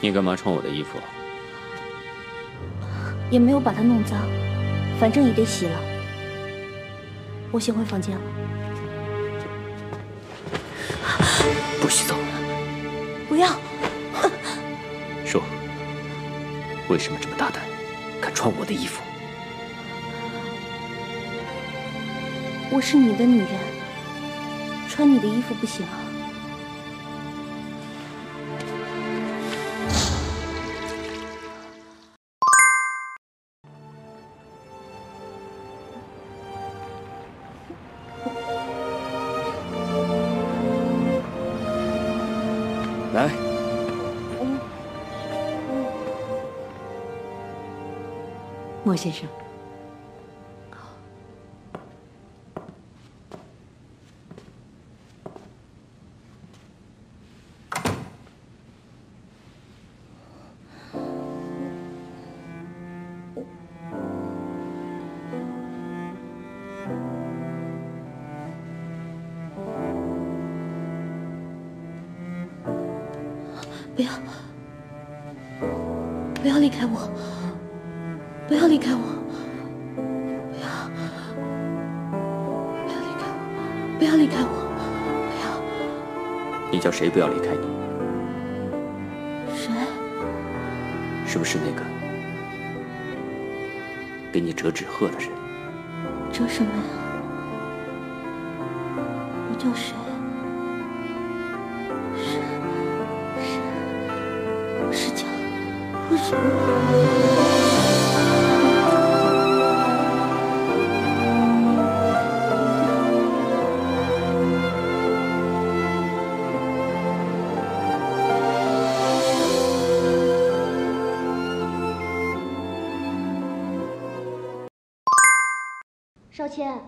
你干嘛穿我的衣服？也没有把它弄脏，反正也得洗了。我先回房间了。不许走！不要！说，为什么这么大胆，敢穿我的衣服？我是你的女人，穿你的衣服不行啊。先生，不要，不要离开我！不要离开我！不要，不要离开我！不要离开我！不要！你叫谁不要离开你？谁？是不是那个给你折纸鹤的人？折什么呀？我叫谁？是是是叫为什么？少谦，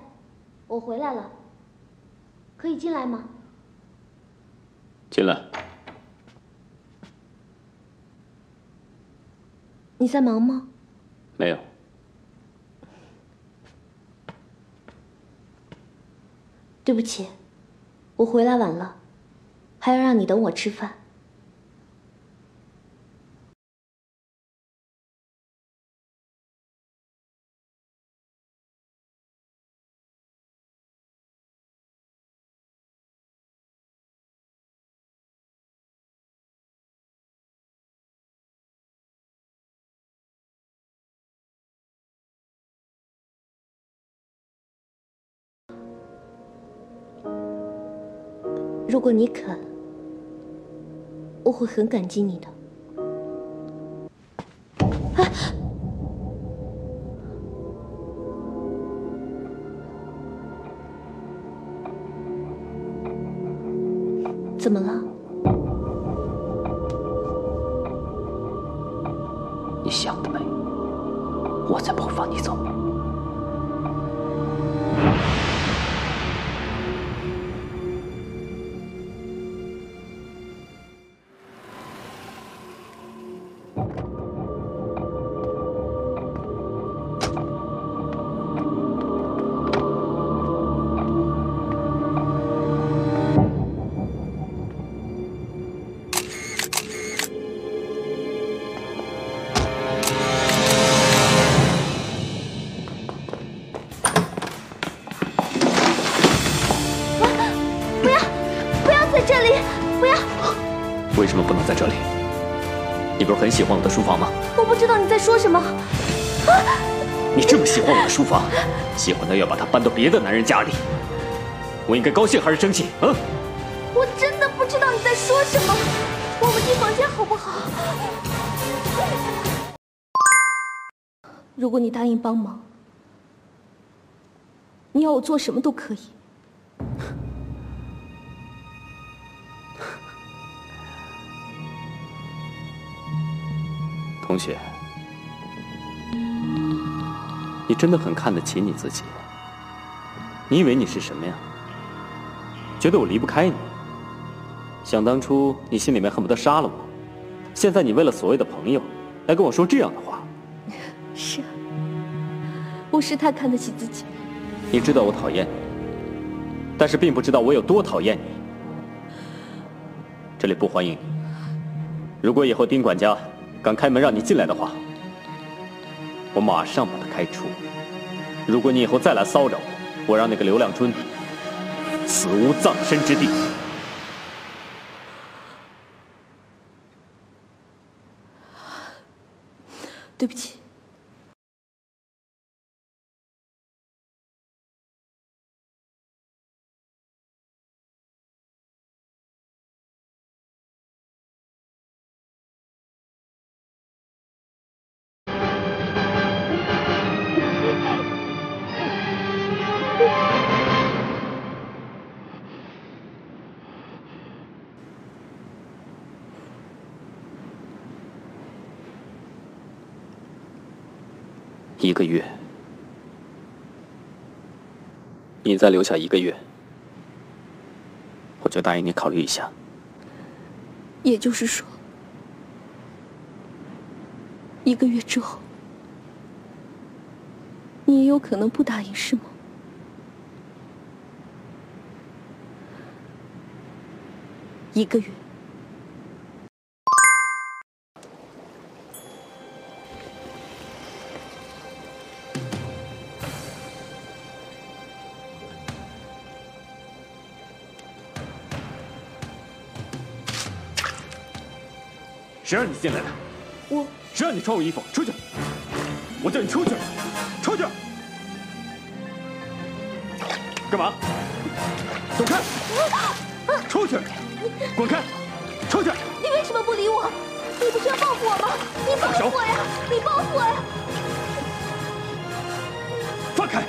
我回来了，可以进来吗？进来。你在忙吗？没有。对不起，我回来晚了，还要让你等我吃饭。如果你肯，我会很感激你的。啊！怎么了？你想得美，我才不会放你走。不是很喜欢我的书房吗？我不知道你在说什么。你这么喜欢我的书房，喜欢到要把它搬到别的男人家里，我应该高兴还是生气？啊？我真的不知道你在说什么。我们进房间好不好？如果你答应帮忙，你要我做什么都可以。同学，你真的很看得起你自己。你以为你是什么呀？觉得我离不开你？想当初你心里面恨不得杀了我，现在你为了所谓的朋友，来跟我说这样的话。是啊，我是太看得起自己。你知道我讨厌你，但是并不知道我有多讨厌你。这里不欢迎你，如果以后丁管家敢开门让你进来的话，我马上把他开除。如果你以后再来骚扰我，我让那个刘亮春死无葬身之地。对不起。一个月，你再留下一个月，我就答应你考虑一下。也就是说，一个月之后，你也有可能不答应，是吗？一个月。谁让你进来的？我。谁让你穿我衣服？出去！我叫你出去！出去！干嘛？走开！出去！滚开！出去！你为什么不理我？你不是要报复我吗？你报复我呀！你报复我呀！放开！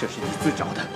这是你自找的。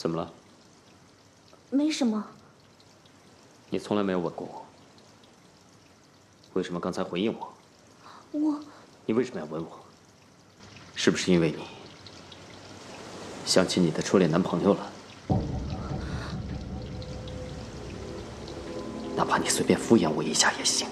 怎么了？没什么。你从来没有吻过我，为什么刚才回应我？我……你为什么要吻我？是不是因为你想起你的初恋男朋友了？哪怕你随便敷衍我一下也行。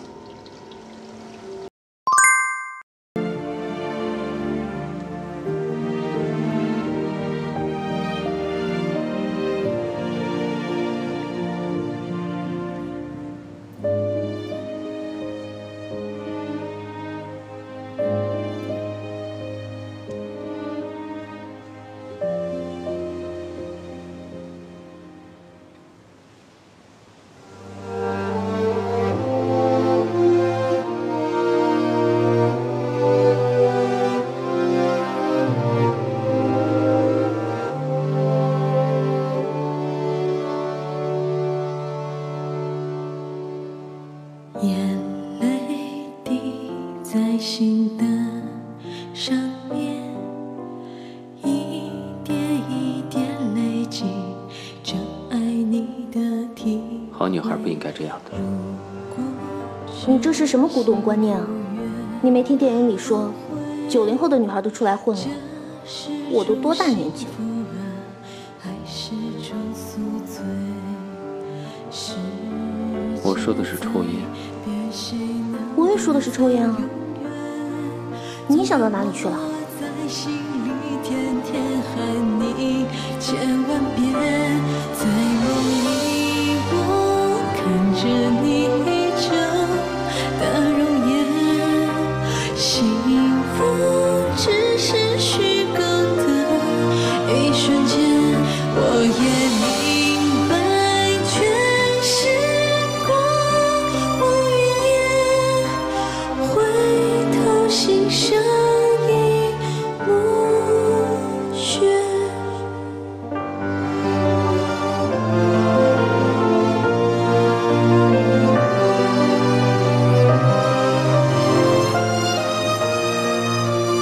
这样的。你这是什么古董观念啊！你没听电影里说，九零后的女孩都出来混了？我都多大年纪了？我说的是抽烟。我也说的是抽烟啊。你想到哪里去了？